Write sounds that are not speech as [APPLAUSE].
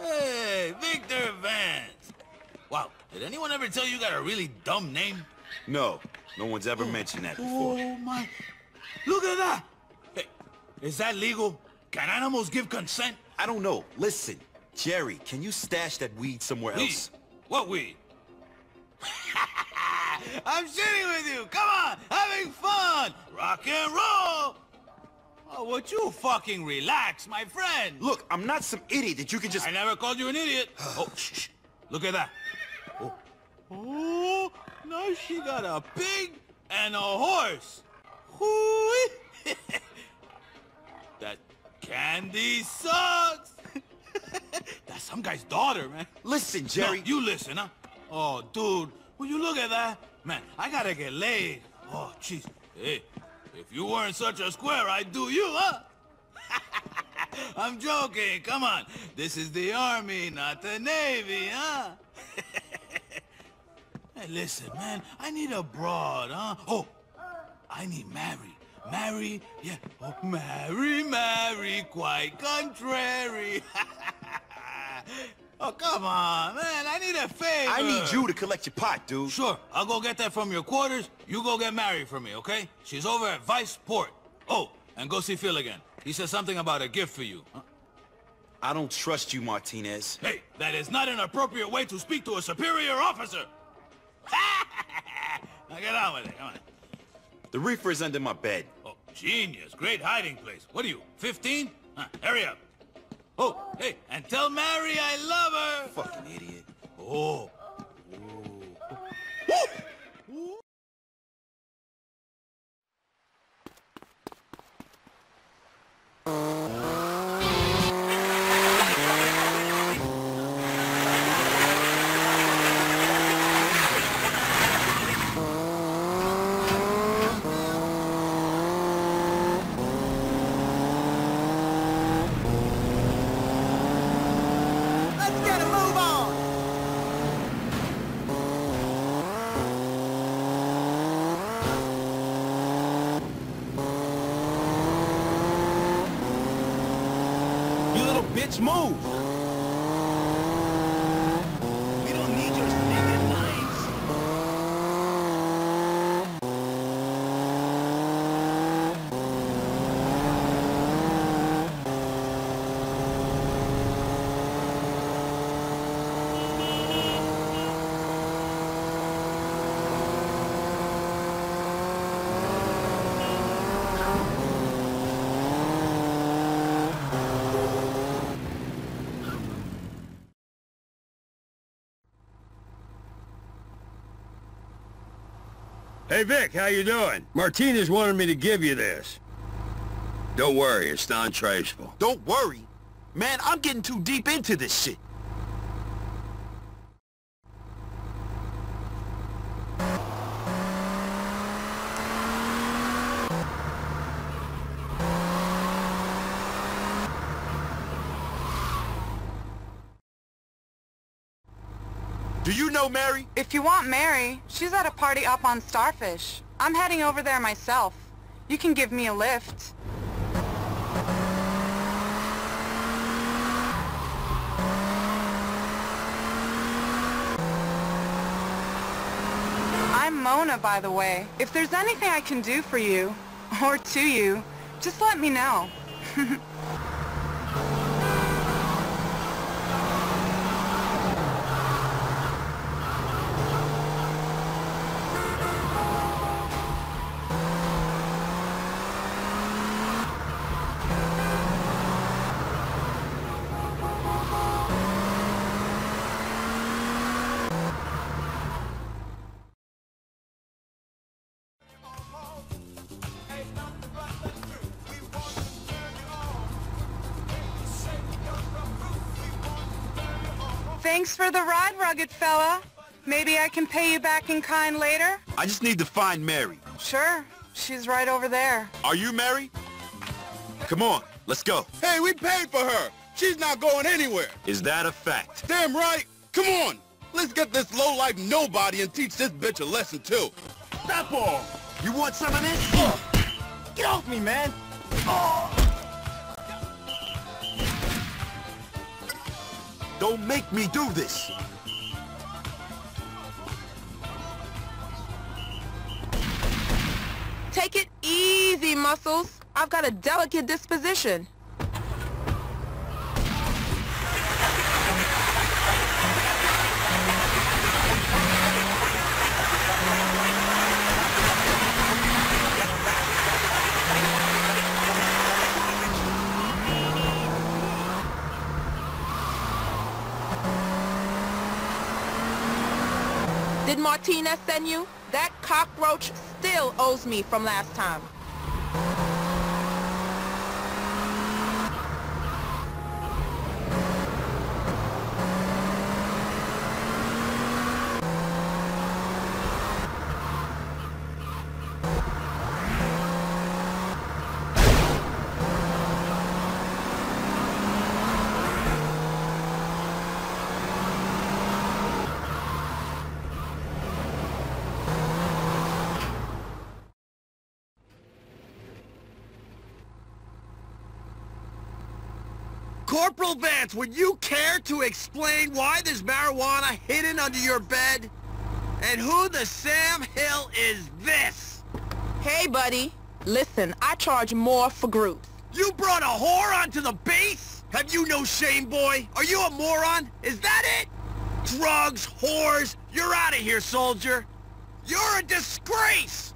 Hey, Victor Vance. Wow, did anyone ever tell you you got a really dumb name? No, no one's ever mentioned that before. Oh, my... Look at that! Hey, is that legal? Can animals give consent? I don't know. Listen, Jerry, can you stash that weed somewhere Weed? else? What weed? [LAUGHS] I'm shitting with you! Come on! Having fun! Rock and roll! Oh, would you fucking relax, my friend? Look, I'm not some idiot that you can just... I never called you an idiot. [SIGHS] oh, shh, shh. Look at that. Oh. oh, now she got a pig and a horse. [LAUGHS] That candy sucks. [LAUGHS] That's some guy's daughter, man. Listen, Jerry. No, you listen, huh? Oh, dude, will you look at that? Man, I gotta get laid. Oh, jeez. Hey, if you weren't such a square, I'd do you, huh? [LAUGHS] I'm joking. Come on. This is the Army, not the Navy, huh? [LAUGHS] hey, listen, man. I need a broad, huh? Oh, I need Mary. Mary, yeah. Oh, Mary, Mary, quite contrary. [LAUGHS] oh, come on, man. I need a favor. I need you to collect your pot, dude. Sure, I'll go get that from your quarters. You go get married for me, okay? She's over at Viceport. Oh, and go see Phil again. He said something about a gift for you. Huh? I don't trust you, Martinez. Hey, that is not an appropriate way to speak to a superior officer. [LAUGHS] now get on with it, come on. The reefer is under my bed. Oh, genius. Great hiding place. What are you, 15? Huh, hurry up. Oh, hey, and tell Mary I love her. Fucking idiot. Oh. Let's get a move on! You little bitch, move! We don't need your singing lines. Hey, Vic, how you doing? Martinez wanted me to give you this. Don't worry, it's non-traceable. Don't worry. Man, I'm getting too deep into this shit. Do you know Mary? If you want Mary, she's at a party up on Starfish. I'm heading over there myself. You can give me a lift. I'm Mona, by the way. If there's anything I can do for you, or to you, just let me know. [LAUGHS] Thanks for the ride, rugged fella. Maybe I can pay you back in kind later? I just need to find Mary. Sure. She's right over there. Are you Mary? Come on, let's go. Hey, we paid for her. She's not going anywhere. Is that a fact? Damn right. Come on. Let's get this low-life nobody and teach this bitch a lesson, too. Stop all. You want some of this? Get off me, man! Oh. Don't make me do this! Take it easy, Muscles. I've got a delicate disposition. Did Martinez send you? That cockroach still owes me from last time. Corporal Vance, would you care to explain why there's marijuana hidden under your bed? And who the Sam Hill is this? Hey, buddy. Listen, I charge more for groups. You brought a whore onto the base? Have you no shame, boy? Are you a moron? Is that it? Drugs, whores, you're out of here, soldier. You're a disgrace!